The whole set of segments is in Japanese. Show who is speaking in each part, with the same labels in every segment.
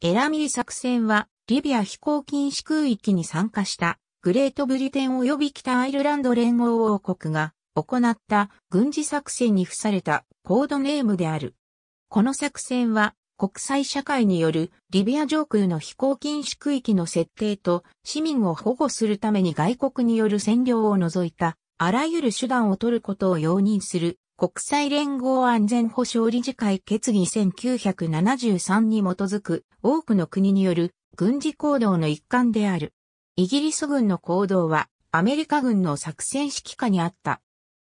Speaker 1: エラミー作戦は、リビア飛行禁止空域に参加した、グレートブリテン及び北アイルランド連合王国が行った軍事作戦に付されたコードネームである。この作戦は国際社会によるリビア上空の飛行禁止区域の設定と市民を保護するために外国による占領を除いたあらゆる手段を取ることを容認する国際連合安全保障理事会決議1973に基づく多くの国による軍事行動の一環である。イギリス軍の行動はアメリカ軍の作戦指揮下にあった。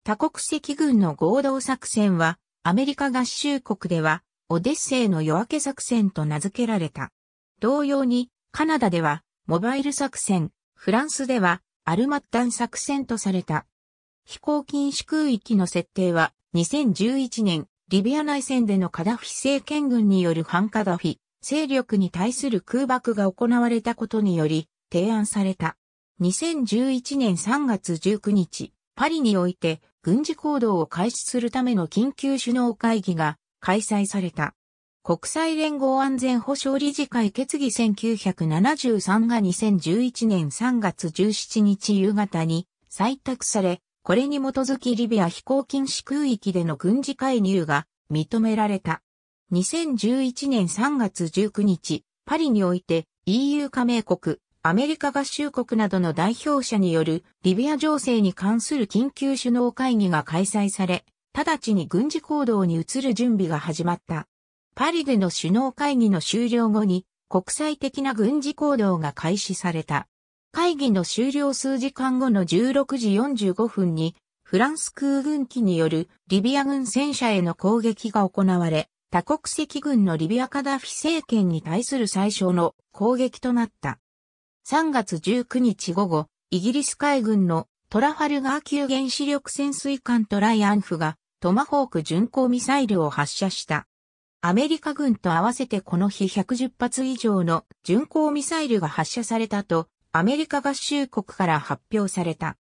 Speaker 1: 多国籍軍の合同作戦はアメリカ合衆国ではオデッセイの夜明け作戦と名付けられた。同様に、カナダでは、モバイル作戦、フランスでは、アルマッタン作戦とされた。飛行禁止空域の設定は、2011年、リビア内戦でのカダフィ政権軍による反カダフィ、勢力に対する空爆が行われたことにより、提案された。2011年3月19日、パリにおいて軍事行動を開始するための緊急首脳会議が開催された。国際連合安全保障理事会決議1973が2011年3月17日夕方に採択され、これに基づきリビア飛行禁止空域での軍事介入が認められた。2011年3月19日、パリにおいて EU 加盟国、アメリカ合衆国などの代表者によるリビア情勢に関する緊急首脳会議が開催され、直ちに軍事行動に移る準備が始まった。パリでの首脳会議の終了後に国際的な軍事行動が開始された。会議の終了数時間後の16時45分にフランス空軍機によるリビア軍戦車への攻撃が行われ、多国籍軍のリビアカダフィ政権に対する最初の攻撃となった。3月19日午後、イギリス海軍のトラファルガー級原子力潜水艦トライアンフがトマホーク巡航ミサイルを発射した。アメリカ軍と合わせてこの日110発以上の巡航ミサイルが発射されたと、アメリカ合衆国から発表された。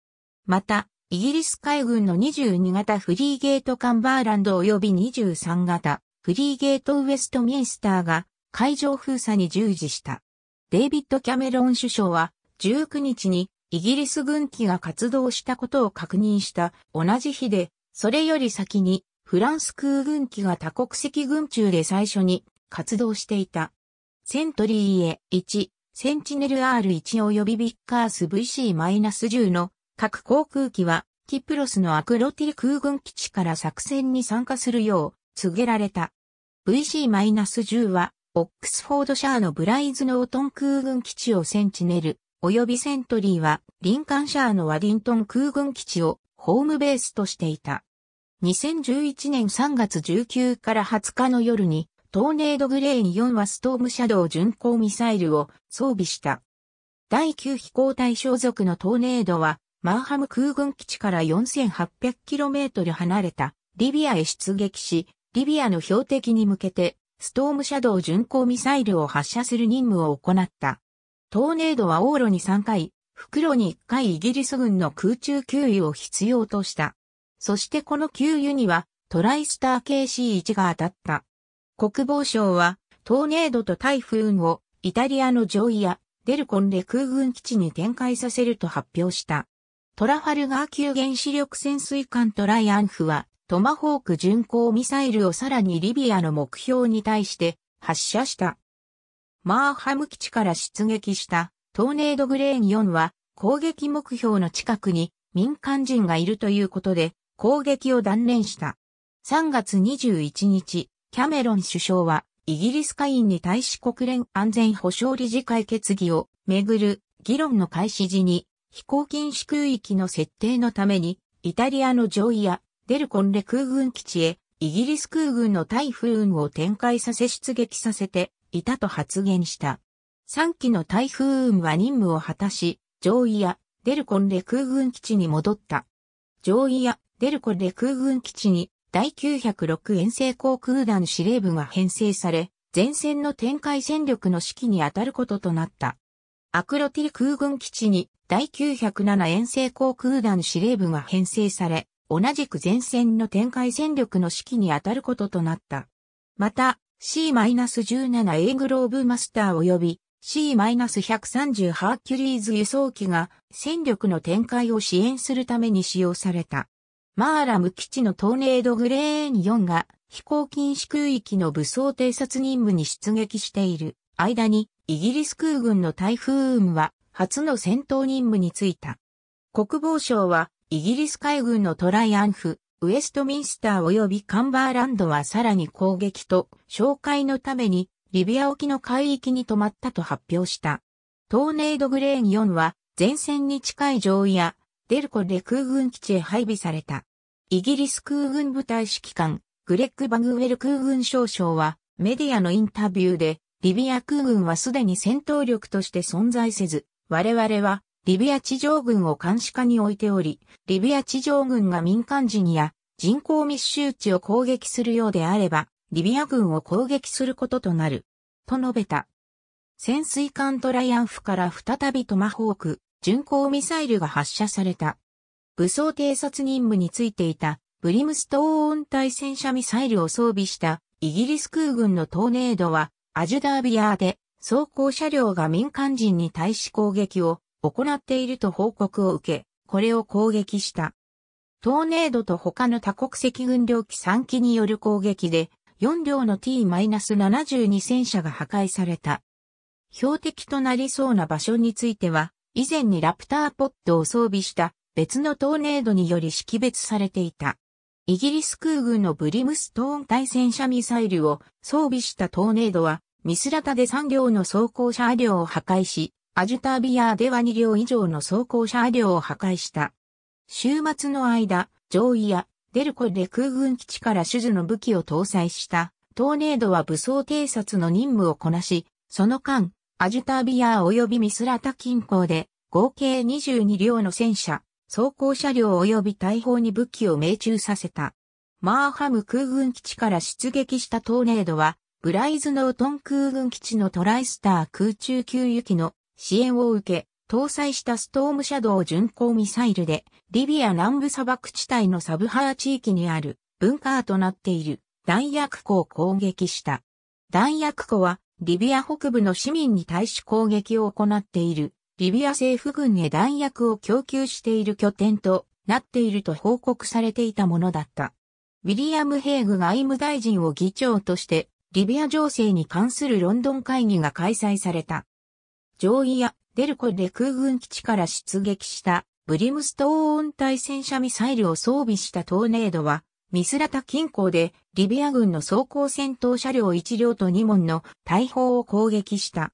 Speaker 1: また、イギリス海軍の22型フリーゲートカンバーランド及び23型フリーゲートウェストミンスターが海上封鎖に従事した。デイビッド・キャメロン首相は19日にイギリス軍機が活動したことを確認した同じ日でそれより先にフランス空軍機が多国籍軍中で最初に活動していた。セントリーへ1、センチネル R1 及びビッカース VC-10 の各航空機はキプロスのアクロティ空軍基地から作戦に参加するよう告げられた。VC-10 はオックスフォードシャーのブライズノートン空軍基地をセンチネル及びセントリーはリンカンシャーのワディントン空軍基地をホームベースとしていた。2011年3月19から20日の夜にトーネードグレーン4はストームシャドウ巡航ミサイルを装備した。第9飛行隊所属のトーネードはマーハム空軍基地から 4800km 離れたリビアへ出撃し、リビアの標的に向けてストームシャドウ巡航ミサイルを発射する任務を行った。トーネードは往路に3回、袋に1回イギリス軍の空中給油を必要とした。そしてこの給油にはトライスター KC1 が当たった。国防省はトーネードとタイフーンをイタリアのジョイア、デルコンで空軍基地に展開させると発表した。トラファルガー級原子力潜水艦トライアンフはトマホーク巡航ミサイルをさらにリビアの目標に対して発射した。マーハム基地から出撃したトーネードグレーン4は攻撃目標の近くに民間人がいるということで攻撃を断念した。3月21日、キャメロン首相は、イギリス下院に対し国連安全保障理事会決議をめぐる議論の開始時に、飛行禁止空域の設定のために、イタリアのジョイア、デルコンレ空軍基地へ、イギリス空軍の対風雲を展開させ出撃させていたと発言した。3機の台風雲は任務を果たし、ジョイア、デルコンレ空軍基地に戻った。ジョイア、デルコで空軍基地に第906遠征航空団司令部が編成され、前線の展開戦力の指揮に当たることとなった。アクロティ空軍基地に第907遠征航空団司令部が編成され、同じく前線の展開戦力の指揮に当たることとなった。また、C-17A グローブマスター及び C-130 ハーキュリーズ輸送機が戦力の展開を支援するために使用された。マーラム基地のトーネードグレーン4が飛行禁止空域の武装偵察任務に出撃している間にイギリス空軍の台風雲は初の戦闘任務に就いた。国防省はイギリス海軍のトライアンフ、ウエストミンスター及びカンバーランドはさらに攻撃と紹介のためにリビア沖の海域に止まったと発表した。トーネードグレーン4は前線に近い上位やデルコで空軍基地へ配備された。イギリス空軍部隊指揮官グレッグ・バグウェル空軍少将はメディアのインタビューでリビア空軍はすでに戦闘力として存在せず、我々はリビア地上軍を監視下に置いており、リビア地上軍が民間人や人口密集地を攻撃するようであれば、リビア軍を攻撃することとなる。と述べた。潜水艦トライアンフから再びトマホーク、巡航ミサイルが発射された。武装偵察任務についていたブリムストーン対戦車ミサイルを装備したイギリス空軍のトーネードはアジュダービアーで走行車両が民間人に対し攻撃を行っていると報告を受け、これを攻撃した。トーネードと他の多国籍軍領機3機による攻撃で、4両の T-72 戦車が破壊された。標的となりそうな場所については、以前にラプターポットを装備した別のトーネードにより識別されていた。イギリス空軍のブリムストーン対戦車ミサイルを装備したトーネードは、ミスラタで3両の装甲車両を破壊し、アジュタービアーでは2両以上の装甲車両を破壊した。週末の間、上位やデルコで空軍基地から手術の武器を搭載したトーネードは武装偵察の任務をこなし、その間、アジュタービアー及びミスラタ近郊で合計22両の戦車、装甲車両及び大砲に武器を命中させた。マーハム空軍基地から出撃したトーネードは、ブライズノートン空軍基地のトライスター空中給油機の支援を受け、搭載したストームシャドウ巡航ミサイルで、リビア南部砂漠地帯のサブハー地域にある、ブンカーとなっている、弾薬庫を攻撃した。弾薬庫は、リビア北部の市民に対し攻撃を行っている、リビア政府軍へ弾薬を供給している拠点となっていると報告されていたものだった。ウィリアム・ヘイグ外務大臣を議長として、リビア情勢に関するロンドン会議が開催された。上位やデルコで空軍基地から出撃したブリムストーン対戦車ミサイルを装備したトーネードは、ミスラタ近郊でリビア軍の装甲戦闘車両1両と2門の大砲を攻撃した。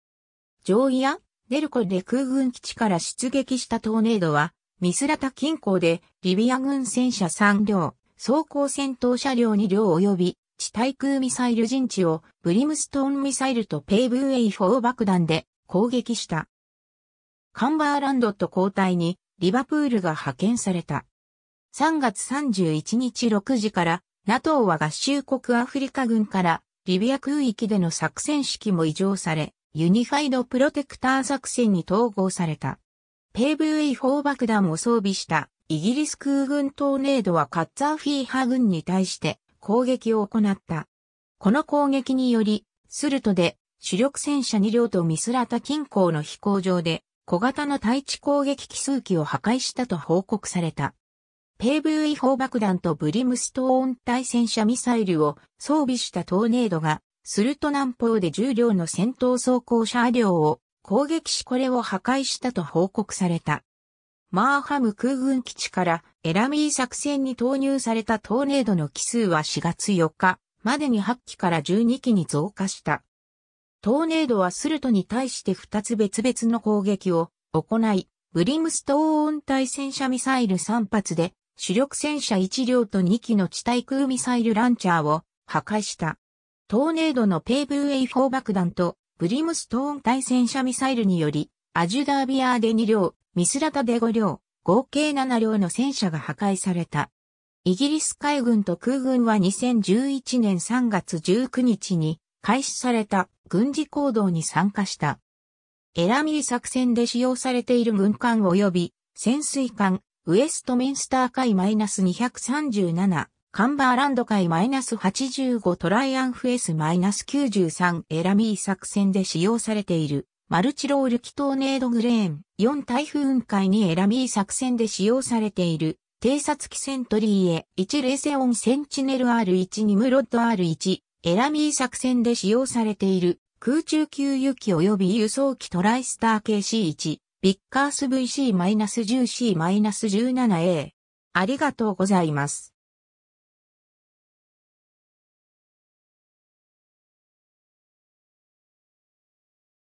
Speaker 1: 上位やデルコで空軍基地から出撃したトーネードは、ミスラタ近郊でリビア軍戦車3両、装甲戦闘車両2両及び地対空ミサイル陣地をブリムストーンミサイルとペイブウェイ4爆弾で攻撃した。カンバーランドと交代にリバプールが派遣された。3月31日6時から NATO は合衆国アフリカ軍からリビア空域での作戦指揮も異常され、ユニファイドプロテクター作戦に統合された。ペーブウェイ4爆弾を装備したイギリス空軍トーネードはカッツァーフィー派軍に対して攻撃を行った。この攻撃により、スルトで主力戦車2両とミスラタ近郊の飛行場で小型の対地攻撃機数機を破壊したと報告された。ペーブウ違法爆弾とブリムストーン対戦車ミサイルを装備したトーネードが、スルト南方で重量の戦闘装甲車両を攻撃しこれを破壊したと報告された。マーハム空軍基地からエラミー作戦に投入されたトーネードの機数は4月4日までに8機から12機に増加した。トーネードはスルトに対して2つ別々の攻撃を行い、ブリムストーン対戦車ミサイル3発で主力戦車1両と2機の地対空ミサイルランチャーを破壊した。トーネードのペーブウェイ4爆弾とブリムストーン対戦車ミサイルにより、アジュダービアーで2両、ミスラタで5両、合計7両の戦車が破壊された。イギリス海軍と空軍は2011年3月19日に開始された軍事行動に参加した。エラミー作戦で使用されている軍艦及び潜水艦ウエストミンスター海 -237 カンバーランド海 -85 トライアンフ S-93 エラミー作戦で使用されている。マルチロールキトーネードグレーン4台風海にエラミー作戦で使用されている。偵察機セントリーへ1レーセオンセンチネル R1 ニムロッド R1 エラミー作戦で使用されている。空中給油機及び輸送機トライスター KC1 ビッカース VC-10C-17A ありがとうございます。